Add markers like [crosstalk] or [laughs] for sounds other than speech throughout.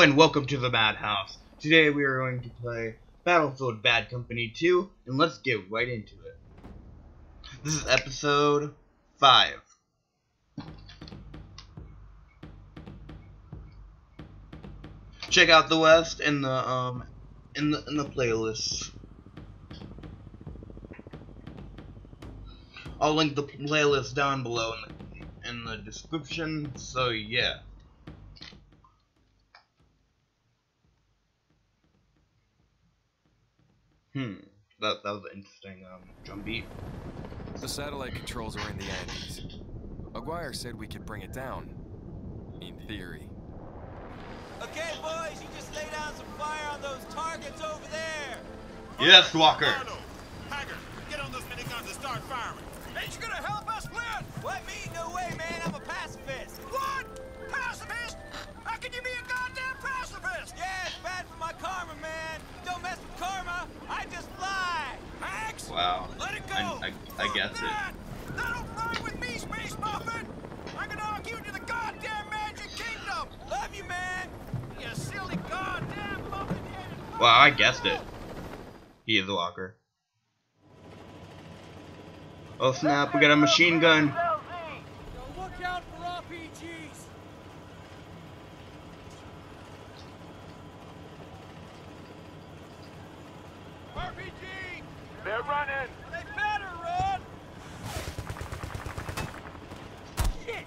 And welcome to the Madhouse. Today we are going to play Battlefield Bad Company 2, and let's get right into it. This is episode 5. Check out the West in the um in the in the playlist. I'll link the playlist down below in the, in the description. So yeah. Hmm. That that was an interesting um drum beat. The satellite controls are in the Andes. Aguirre said we could bring it down. In theory. Okay, boys, you just lay down some fire on those targets over there. Yes, Walker. Arnold, Haggard, get on those miniguns and start firing. Ain't you gonna help us, Flynn? What, me? No way, man. I'm a pacifist. What? Pacifist? How can you be a goddamn pacifist? Yeah, it's bad for my karma, man. Don't mess with karma. I just fly. Max? Wow. Let it go. I, I, I guess it. that. That don't fly with me, Space Muffin. I'm gonna argue to the goddamn Magic Kingdom. Love you, man. You silly goddamn muffin-headed Well, I guessed it. He is a walker. Oh snap, we got a machine gun. Look out for RPGs. RPG! They're running! They better run! Shit!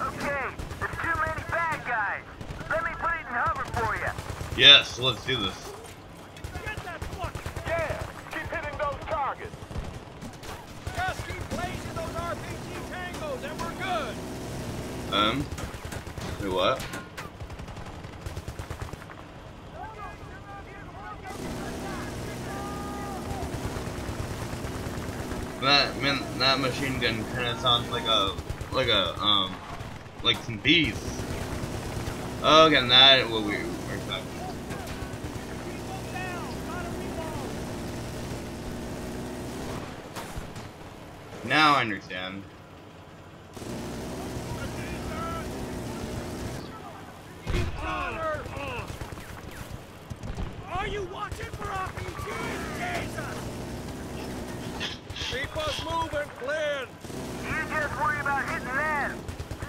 Okay, there's too many bad guys. Let me put it in hover for you. Yes, let's do this. Get that fucking... Yeah! Keep hitting those targets! Just keep blazing those RPG tangos and we're good! Um. Wait, what? That man, that machine gun kind of sounds like a, like a, um, like some bees. Oh, again, that what we were expecting. Now I understand. Are you watching for RPGs, Jesus? Keep us moving, Glenn! You just worry about hitting them.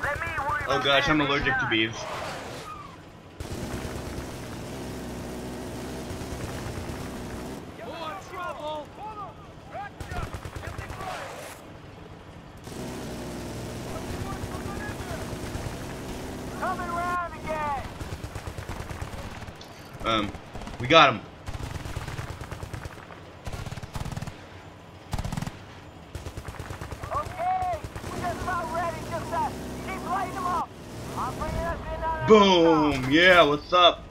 Let me worry Oh gosh, I'm allergic to bees. Um, we got him. Okay, we just about ready. Just uh, keep lighting them up. I'm bringing us in on Boom! Yeah, what's up?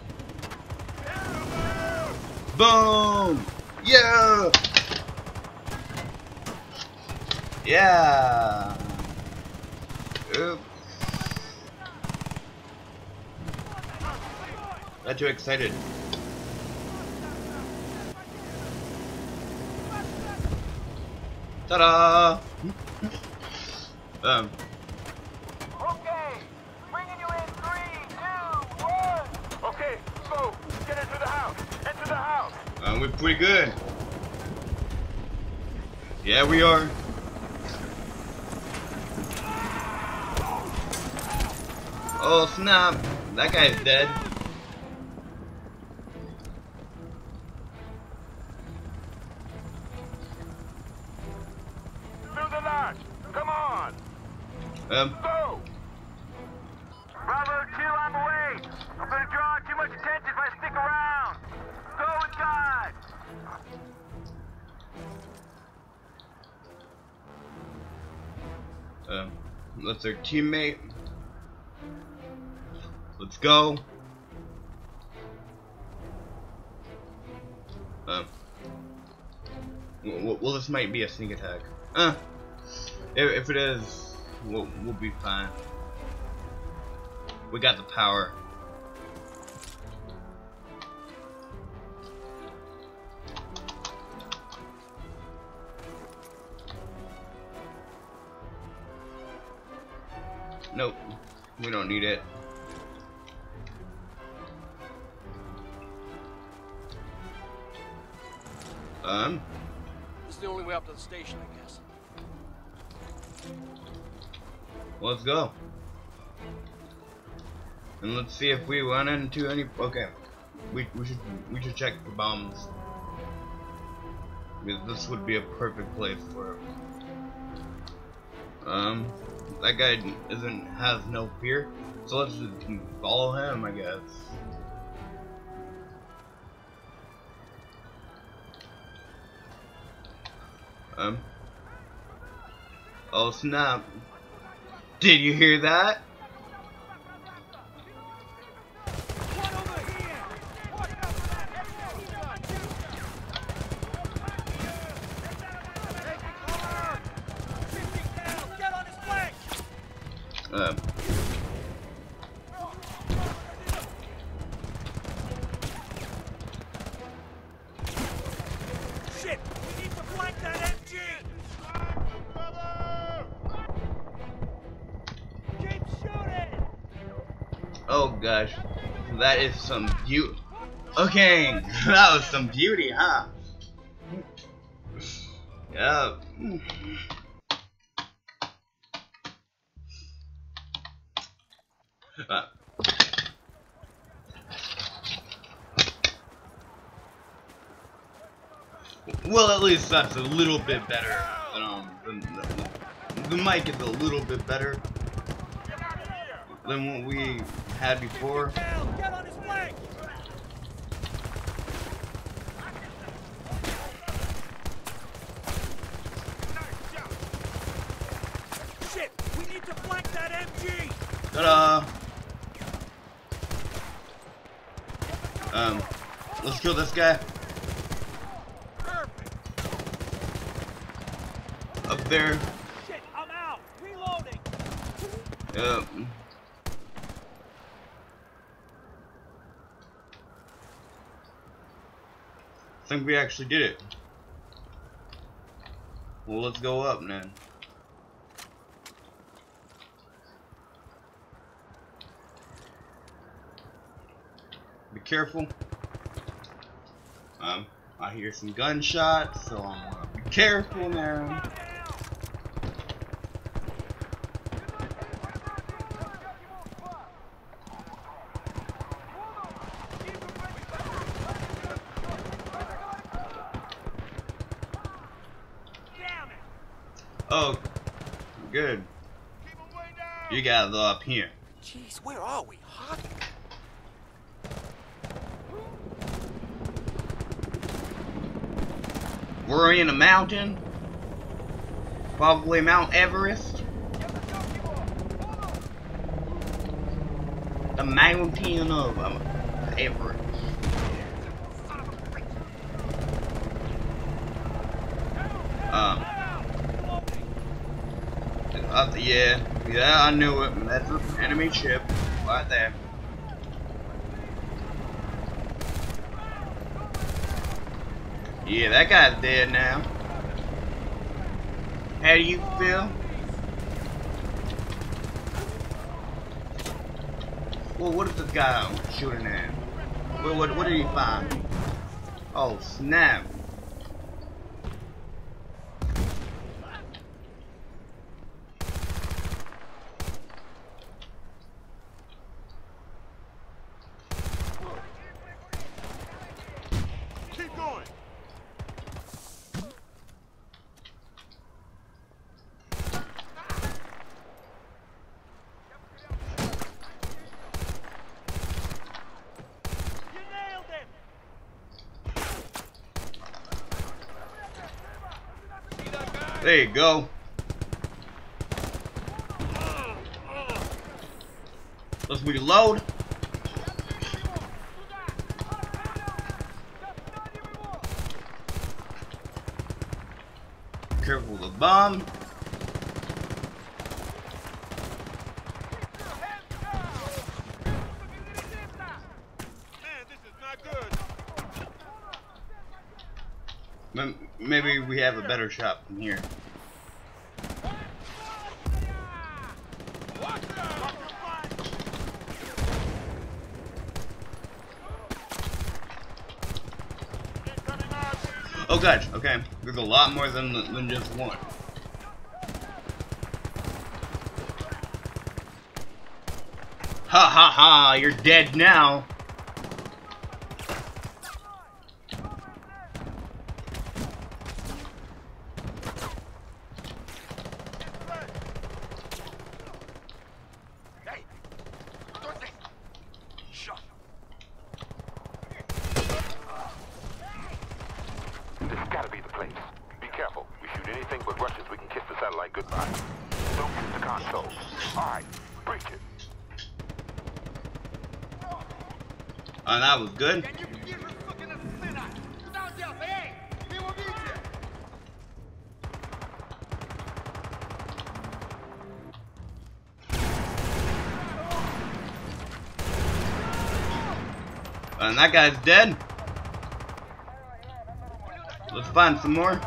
Boom! Yeah! Yeah! Oops. Got too excited. Ta-da! [laughs] um, Okay, bringing you in three, two, one. Okay, go! Get into the house! Into the house! um, we're pretty good. Yeah, we are. Oh snap! That guy's dead. Through the lodge! Come on! Um, Go! Bravo 2 on the way. I'm gonna draw too much attention if I stick around. Go inside. Um, that's our teammate. Let's go. Well, well, this might be a sneak attack. Uh, if, if it is, we'll, we'll be fine. We got the power. Nope. We don't need it. Um, This is the only way up to the station, I guess. let's go. And let's see if we run into any. Okay, we we should we should check the bombs. Because This would be a perfect place for it. Um, that guy isn't has no fear, so let's just follow him, I guess. Um. Oh snap! Did you hear that? Okay, [laughs] that was some beauty, huh? Yeah. Uh, well, at least that's a little bit better. Um, the, the, the mic is a little bit better than what we had before. Down! Get on his flank! Shit! We need to flank that MG! Ta-da! Um, let's kill this guy Perfect! up there. Shit! I'm out! Reloading! Yep. I think we actually did it. Well, let's go up then. Be careful. Um, I hear some gunshots, so I'm gonna be careful now. Oh, good. You guys are up here. Jeez, where are we? Hot? We're in a mountain. Probably Mount Everest. The mountain of um, Everest. Um, uh, yeah, yeah, I knew it. That's an enemy ship right there. Yeah, that guy's dead now. How do you feel? Well, what is this guy shooting at? What, what, what did he find? Oh, snap. There you go. Let's reload. Careful of the bomb. have a better shot from here. Oh god, okay. There's a lot more than, than just one. Ha ha ha, you're dead now. that guy's dead. Let's find some more.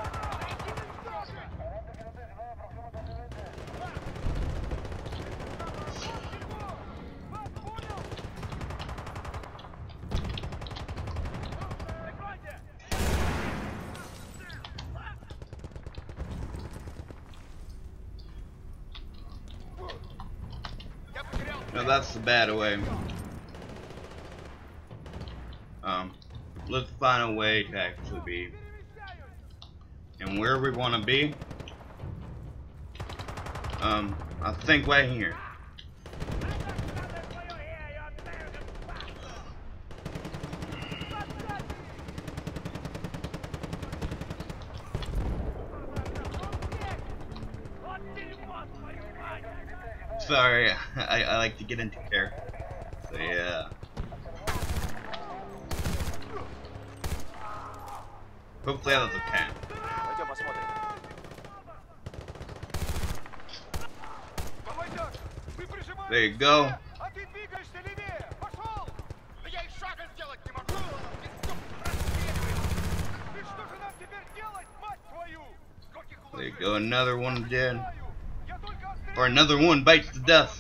No, that's the bad way. Um, let's find a way to actually be. And where we want to be. Um, I think right here. Sorry, [laughs] I, I like to get into character. So yeah. Hopefully that was okay. Пойдем посмотрим. Пойдешь! Вы прижимаете There you go. меня, А ты двигаешься левее! Пошел! Да я и шага сделать не могу! Ты всё расстреливаешь! И что же нам теперь делать, мать твою? Скольких There you уложили? go. Another one dead. Знаю. Я только отстреливаю. Or another one bites the dust.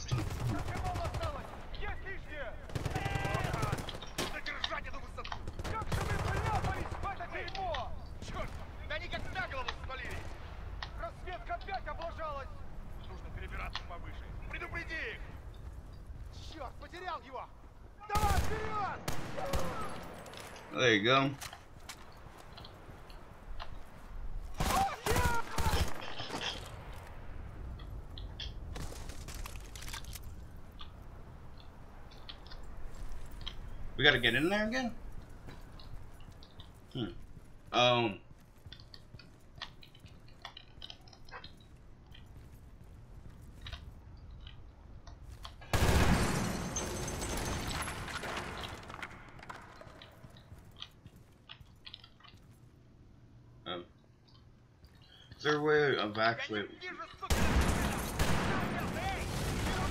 We gotta get in there again? Hmm. Um. um. Is there a way of actually...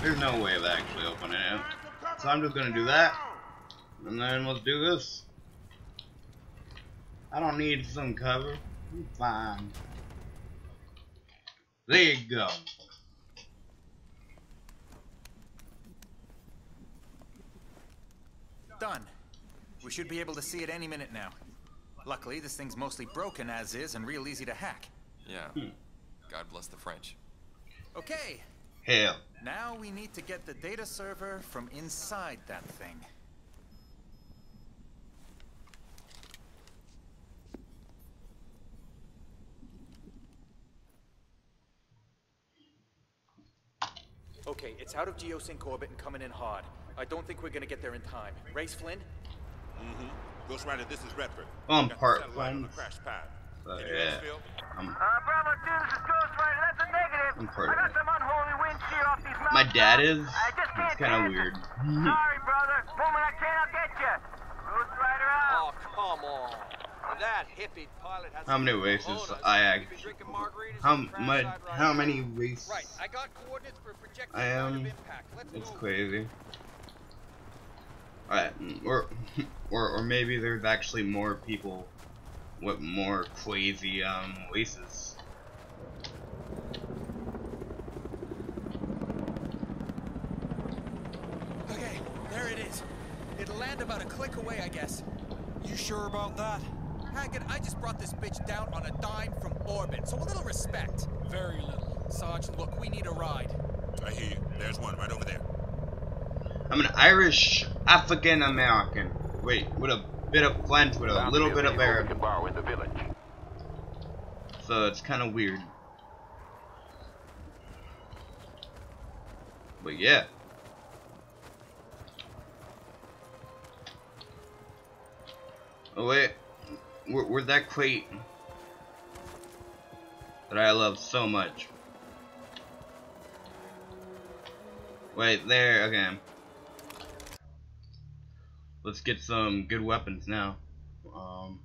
There's no way of actually opening it. So I'm just gonna do that. And then let's do this. I don't need some cover. I'm fine. There you go. Done. We should be able to see it any minute now. Luckily, this thing's mostly broken as is and real easy to hack. Yeah. Hmm. God bless the French. Okay, Hell. now we need to get the data server from inside that thing. Okay, it's out of geosync orbit and coming in hard. I don't think we're gonna get there in time. Race Flynn? Mm-hmm. Ghost Rider, this is Redford. I'm part satellite on the crash pad. So, Can you yeah. I'm, Uh, Bravo 2, this is Ghost Rider. That's a negative. I'm part of got it. some unholy wind shear off these mountains. My dad is. I just can't It's kind of weird. Sorry, brother. Moment I can, I'll get you. Ghost Rider out. Oh, come on. That hippie pilot has How many races cojones. I He's act- been drinking margaritas How much? How many races? Right, I got coordinates for projectile I am- of impact. Let's It's crazy. Alright, or, [laughs] or or maybe there's actually more people with more crazy um races. Okay, there it is. It'll land about a click away, I guess. You sure about that? Haggard, I just brought this bitch down on a dime from orbit, so a little respect. Very little. Sarge, look, we need a ride. I hear you. There's one right over there. I'm an Irish African American. Wait, with a bit of French, with a Bound little bit of vehicle we Arab. can borrow in the village. So it's kind of weird. But yeah. Oh wait, Where's that crate that I love so much? Wait, there, okay. Let's get some good weapons now. Um,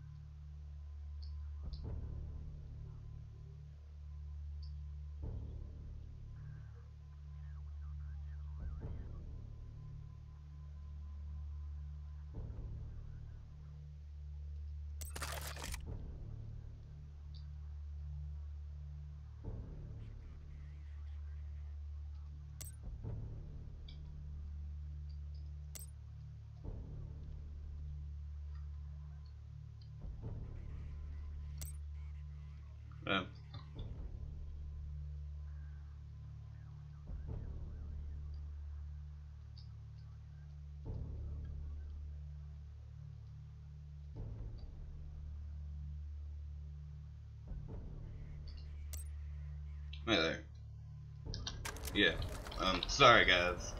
Yeah. Um, sorry guys.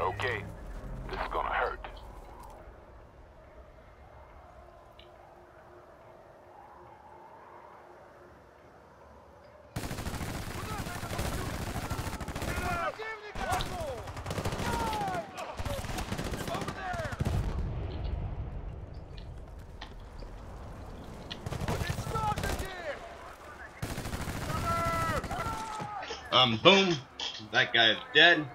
Okay. This is gonna hurt. Um, boom. That guy is dead.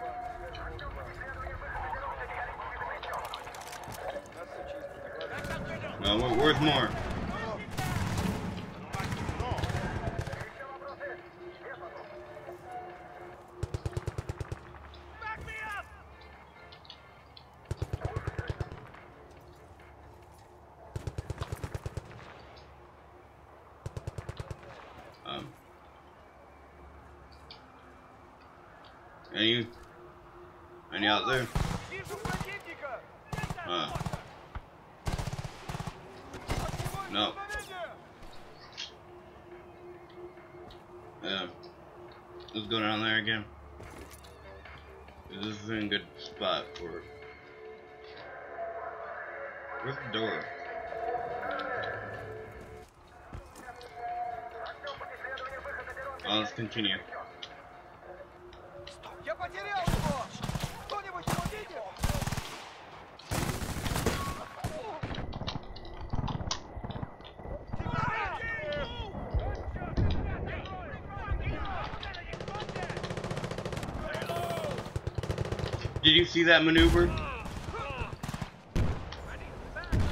No, where's more? continue. Did you see that maneuver?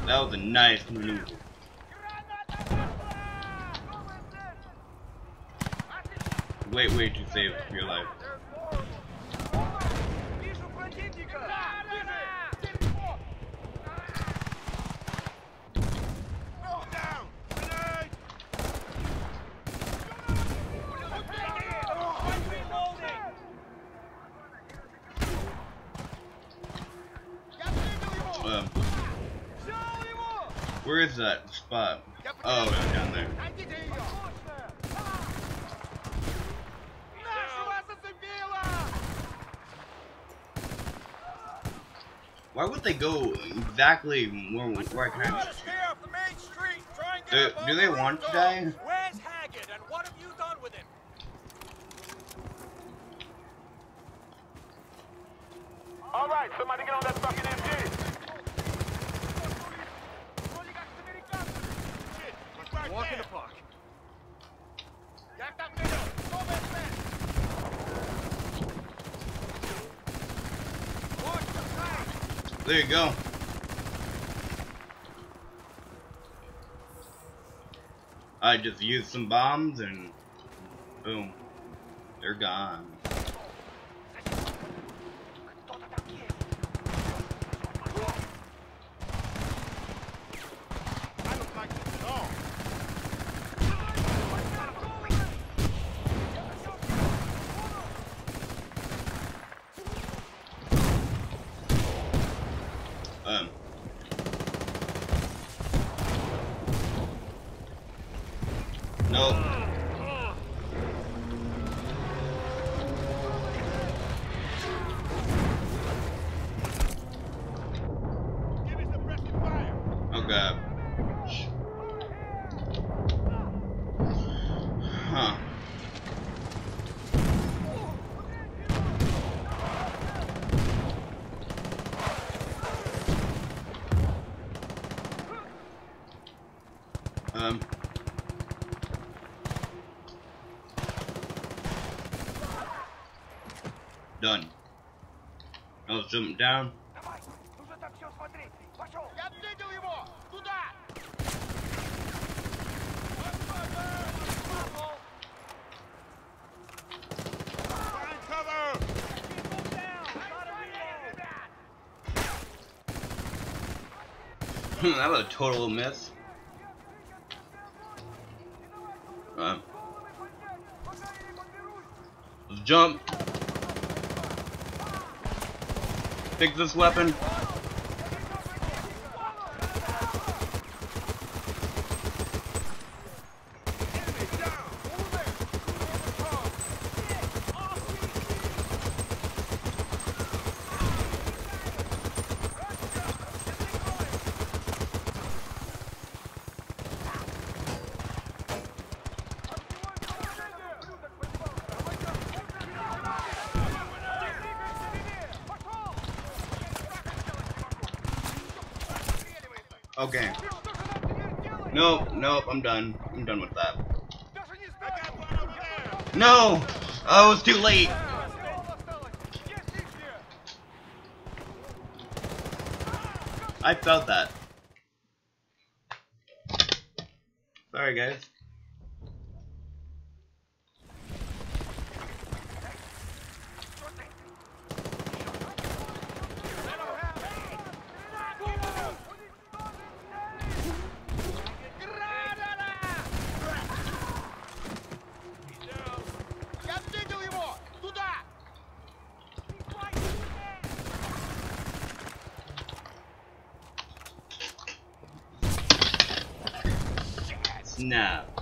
That was a nice maneuver. great way to save your life. Um, where is that spot? Oh, down there. Why would they go exactly where, where I kind Got of... us here off the main street. Try and get Do, do they want to die? just use some bombs and boom, they're gone. Um. Find cover! [laughs] that was a total miss. Uh, jump. Fix this weapon. Okay. Nope, nope, I'm done. I'm done with that. No! Oh, it's too late! I felt that. Snap.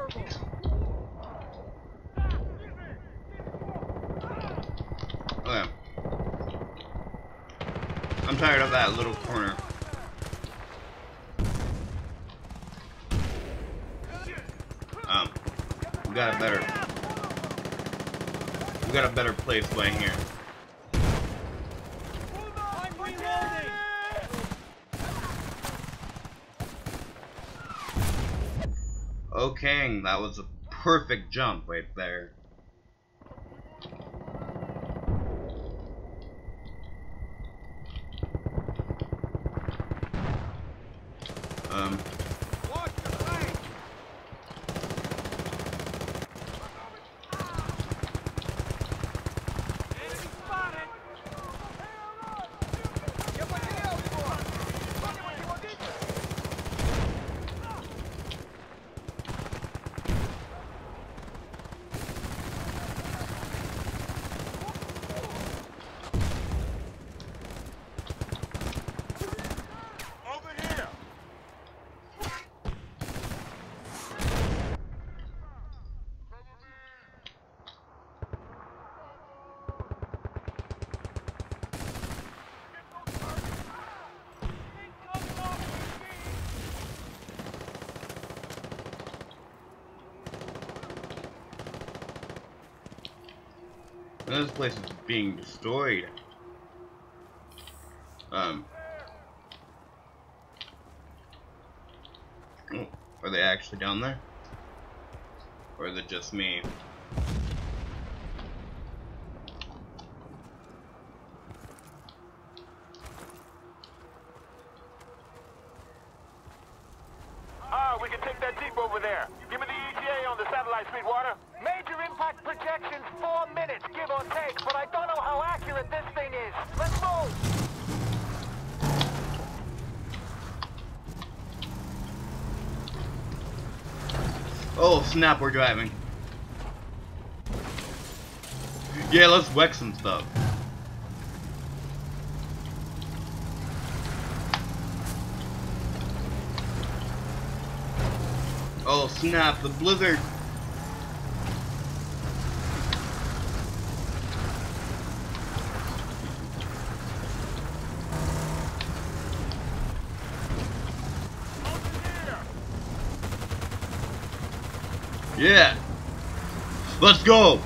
Okay. I'm tired of that little corner. Um, we got a better, we got a better place right here. Okay, that was a perfect jump right there. This place is being destroyed. Um. Oh, are they actually down there? Or is it just me? take that jeep over there. Give me the ETA on the satellite, Sweetwater. Major impact projections, four minutes, give or take, but I don't know how accurate this thing is. Let's move! Oh snap, we're driving. Yeah, let's wreck some stuff. Oh snap, the blizzard. Yeah. Let's go.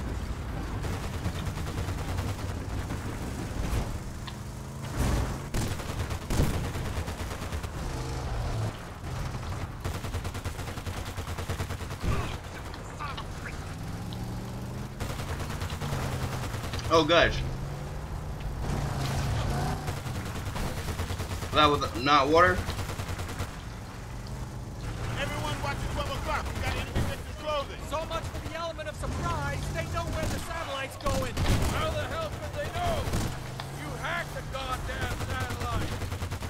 Oh gosh. That was not water? Everyone watch at 12 o'clock. We got enemy victims closing. So much for the element of surprise. They know where the satellite's going. How the hell could they know? You hacked the goddamn satellite.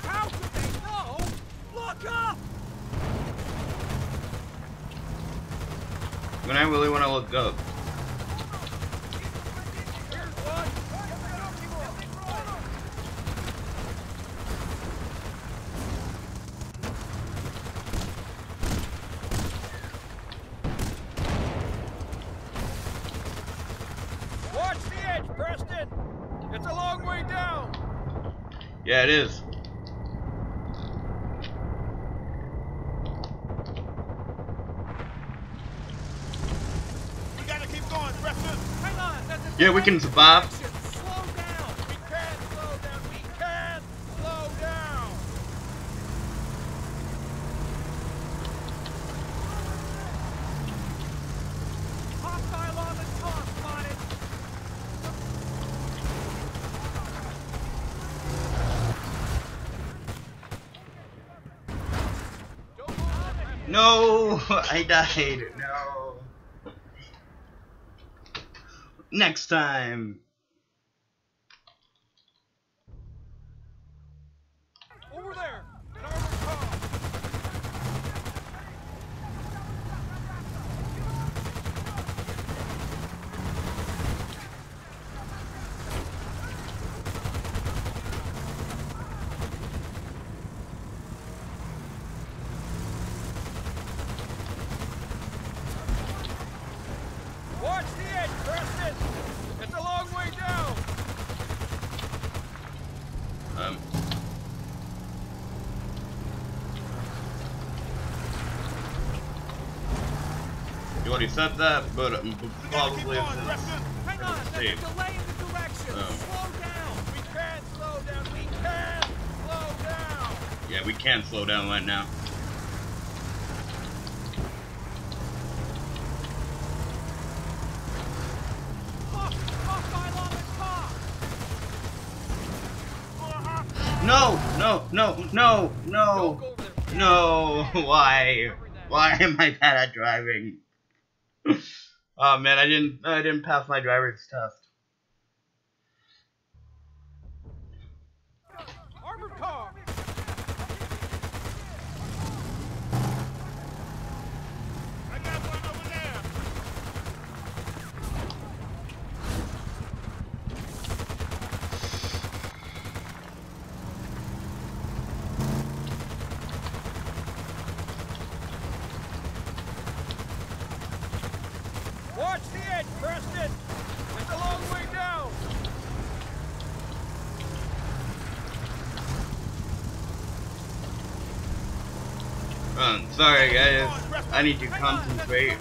How could they know? Look up! When I really want to look up. Here's one. Watch the edge, Preston. It's a long way down. Yeah, it is. We gotta keep going, Preston. Hang on. That's a Yeah, we can survive. direction. Slow down. We can't slow down. We can't slow down. Hostile on we can survive. No, [laughs] I died. No. Next time. Over there. An armored car. Watch the edge, Preston. It's a long way down. Um. You already said that, but um, probably going, Preston. Hang on. There's a delay in the direction. Oh. Slow down. We can't slow down. We can't slow down. Yeah, we can slow down right now. Look, hostile on the top. No, no, no, no, no, Go over there. no. [laughs] Why? Why am I bad at driving? Oh man, I didn't. I didn't pass my driver's test. Armored car. I got one over there. Watch the edge, Preston. It's a long way down. Um, sorry guys. I need to Hang on. There's a concentrate. delay in the direction. Slow down. We can't slow down. We can't slow down. need to concentrate.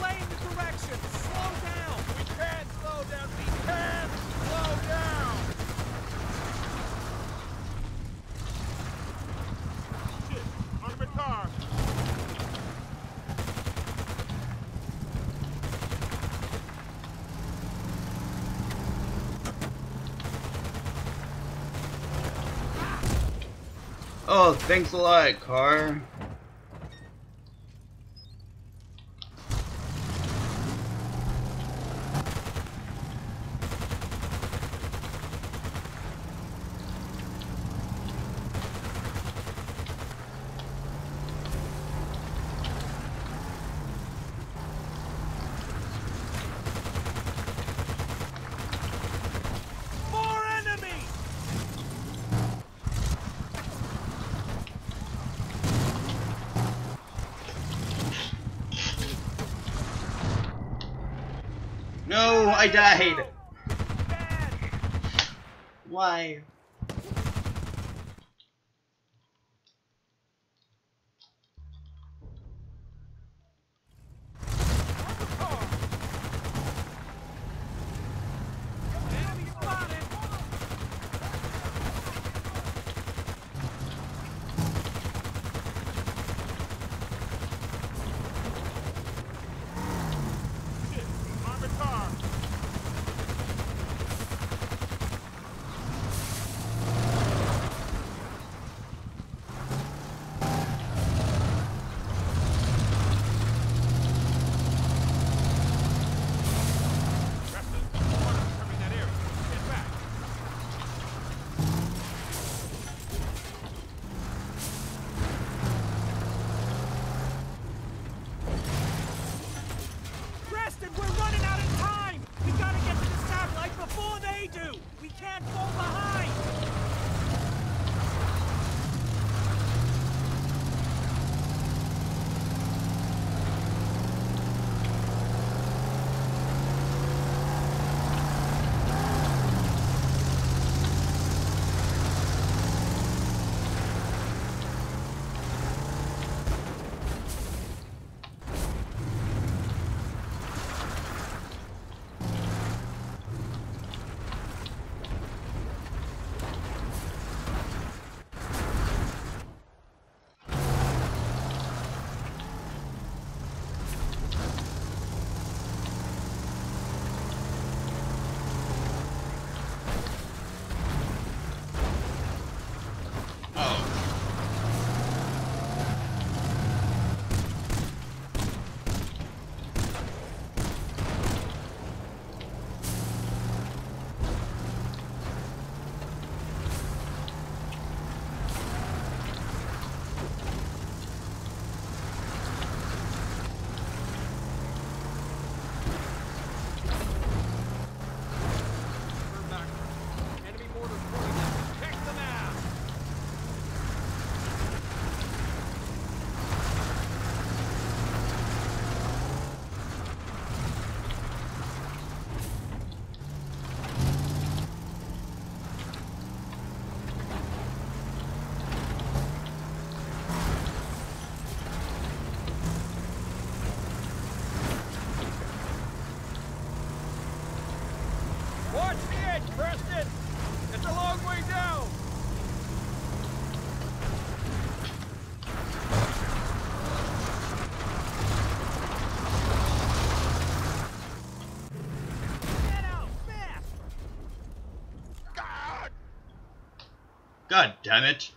Oh, thanks a lot, car. No, I died. Why? God damn it.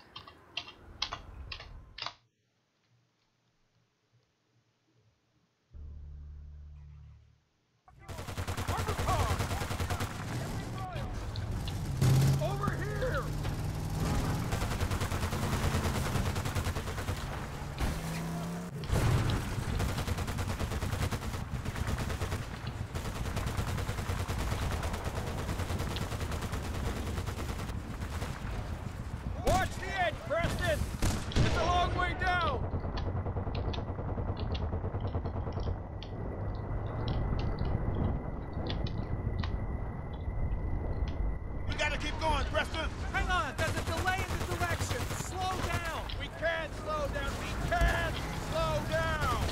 on, Preston! Hang on, there's a delay in the direction! Slow down! We can't slow down! We can't slow down!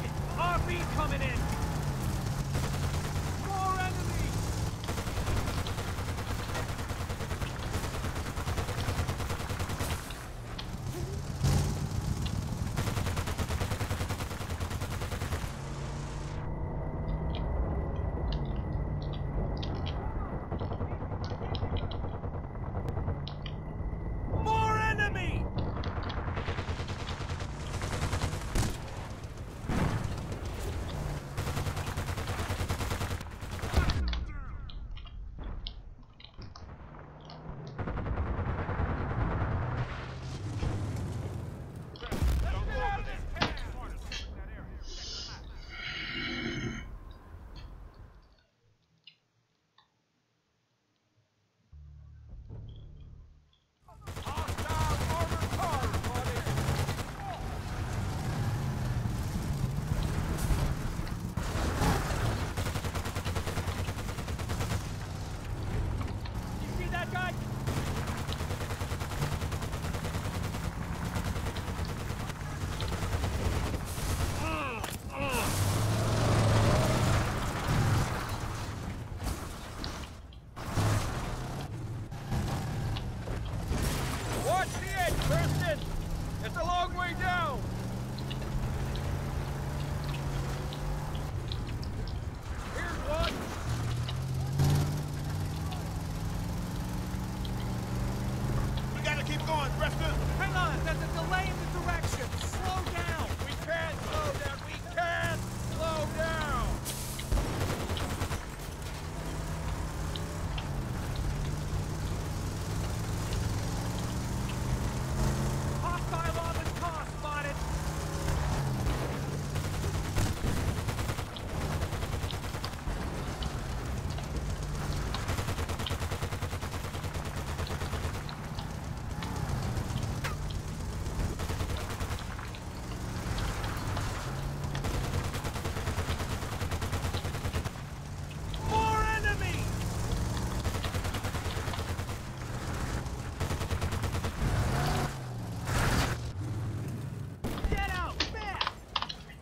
Shit, RV coming in!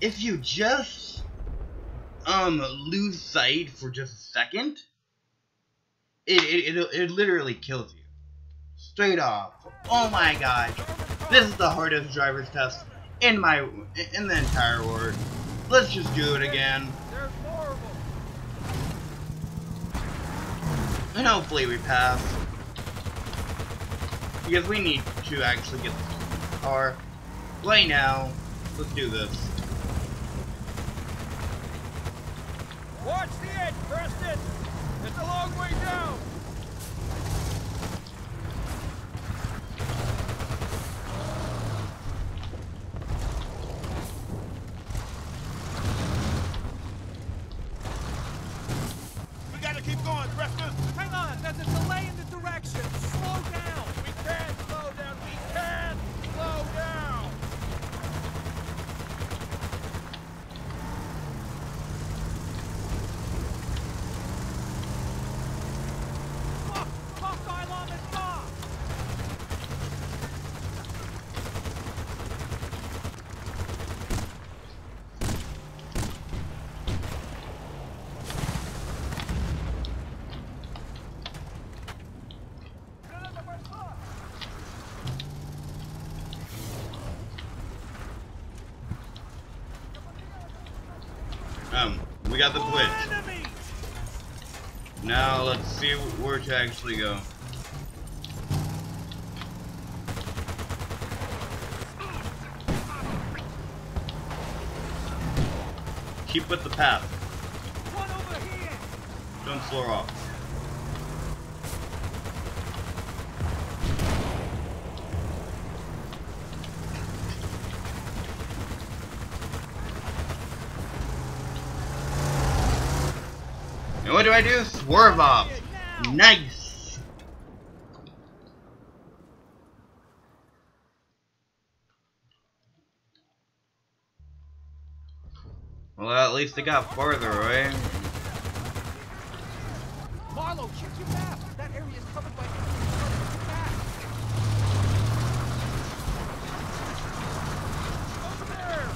If you just um lose sight for just a second, it it it, it literally kills you. Straight off. Oh my god. This is the hardest driver's test in my in the entire world. Let's just do it again. And hopefully we pass. Because we need to actually get this car right now. Let's do this. Watch the edge, Preston! It's a long way down! We gotta keep going, Preston! Hang on, there's a delay in the direction. Slow down. We can't slow down! We can't slow down! Fuck! Hostile on the car! Um, we got the More glitch. enemies! Now let's see where to actually go. Keep with the path. One over here! Don't slow off. I do? Swerve off. Nice. Well, at least it got farther, right? Marlowe, check your map. That area is covered by enemies. Check your map. Over there!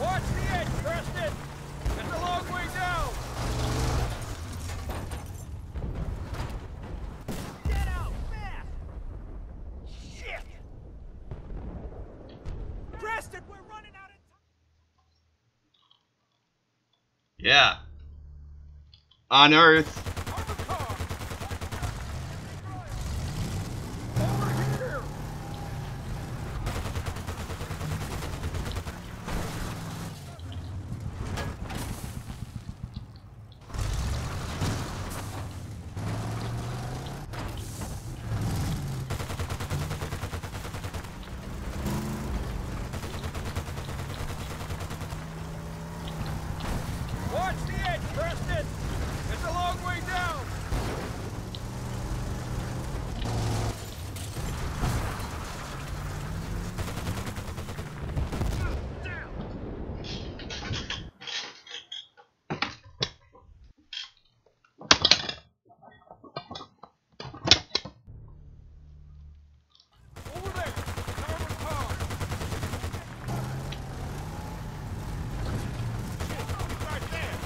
Watch the edge, Preston! It's a long way down! Get out, fast! Shit! Preston, we're running out of time. Yeah. On Earth. On the car! Over here! Watch the edge, Preston! It's a long way down! Over there! Armored car! Shit, right there!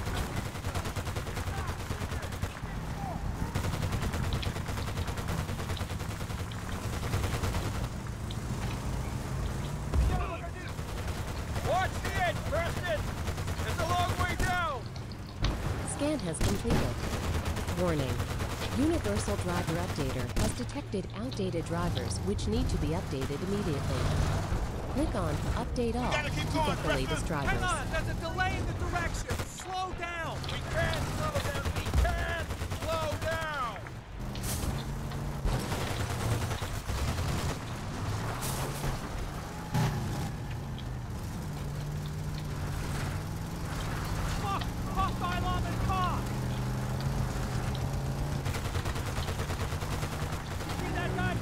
Scan has completed. Warning. Universal Driver Updater has detected outdated drivers which need to be updated immediately. Click on Update All going, get the latest Hang drivers. on, there's a delay in the direction. Slow down. We can slow down. We can slow down. Fuck! Hostile on the car! See that guy?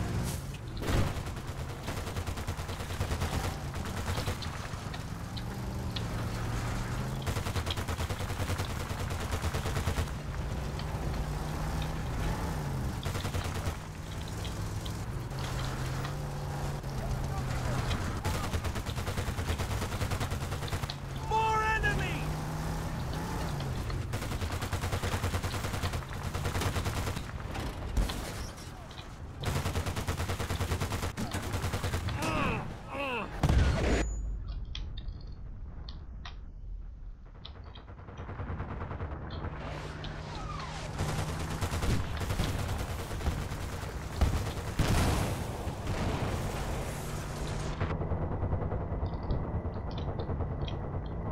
More enemies!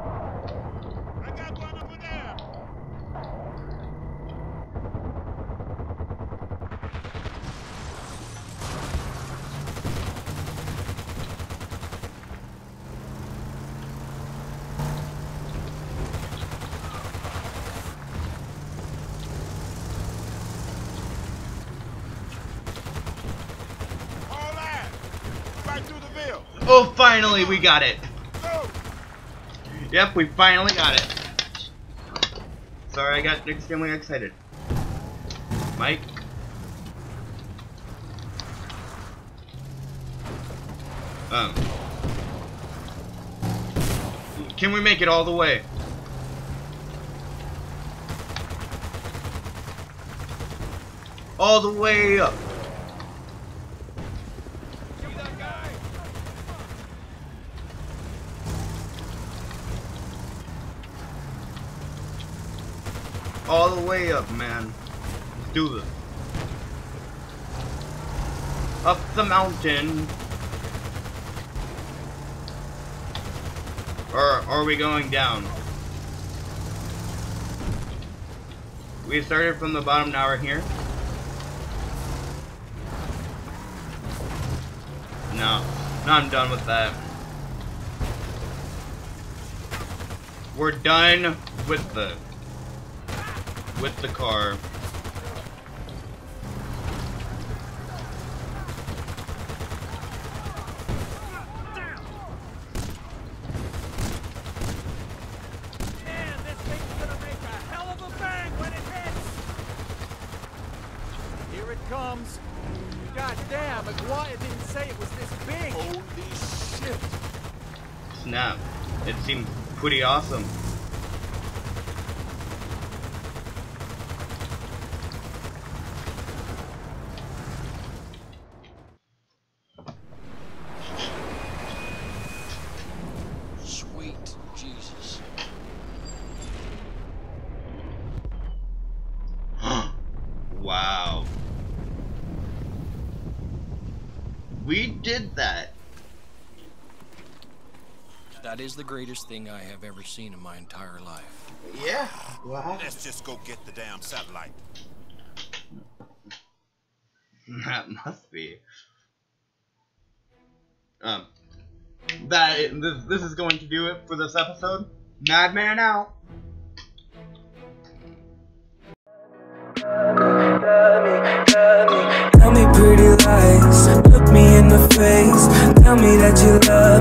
I got one over there. All that. Right through the bill. Oh, finally we got it. Yep, we finally got it. Sorry, I got extremely excited. Mike? Um. Can we make it all the way? All the way up. See that guy? All the way up, man. Let's do this. Up the mountain. Or are we going down? We started from the bottom, now we're here. No. No, I'm done with that. We're done with the with the car. Man, this thing's gonna make a hell of a bang when it hits! Here it comes. God damn, McGuire didn't say it was this big. Holy shit. Snap. It seemed pretty awesome. Sweet Jesus. wow. We did that. That is the greatest thing I have ever seen in my entire life. Yeah. Wow. Let's just go get the damn satellite. [laughs] That must be. Um. That this this is going to do it for this episode. Madman out. Tell me pretty lies, look me in the face. Tell me that you love